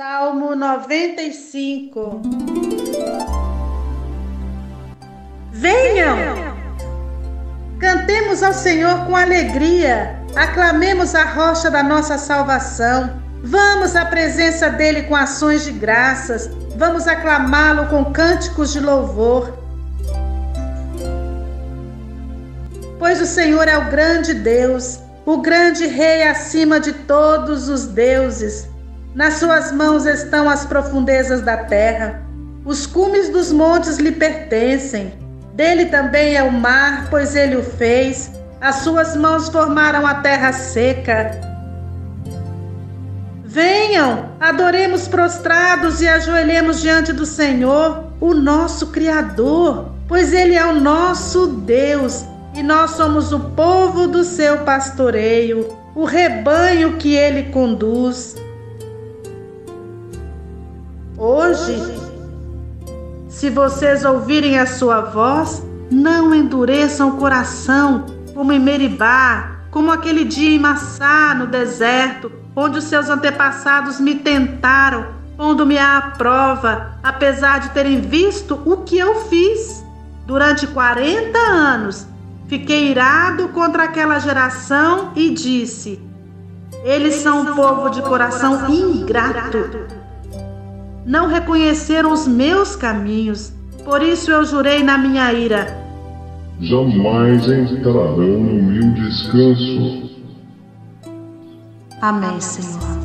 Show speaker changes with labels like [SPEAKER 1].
[SPEAKER 1] Salmo 95 Venham! Cantemos ao Senhor com alegria, aclamemos a rocha da nossa salvação. Vamos à presença dele com ações de graças, vamos aclamá-lo com cânticos de louvor. Pois o Senhor é o grande Deus, o grande Rei acima de todos os deuses. Nas suas mãos estão as profundezas da terra. Os cumes dos montes lhe pertencem. Dele também é o mar, pois ele o fez. As suas mãos formaram a terra seca. Venham, adoremos prostrados e ajoelhemos diante do Senhor, o nosso Criador, pois Ele é o nosso Deus e nós somos o povo do seu pastoreio, o rebanho que Ele conduz. Hoje, se vocês ouvirem a sua voz, não endureçam o coração, como em Meribá, como aquele dia em Massá, no deserto, onde os seus antepassados me tentaram, pondo-me à prova, apesar de terem visto o que eu fiz. Durante 40 anos, fiquei irado contra aquela geração e disse: Eles são um povo de coração ingrato não reconheceram os meus caminhos. Por isso eu jurei na minha ira:
[SPEAKER 2] jamais entrarão no meu descanso.
[SPEAKER 1] Amém, Senhor.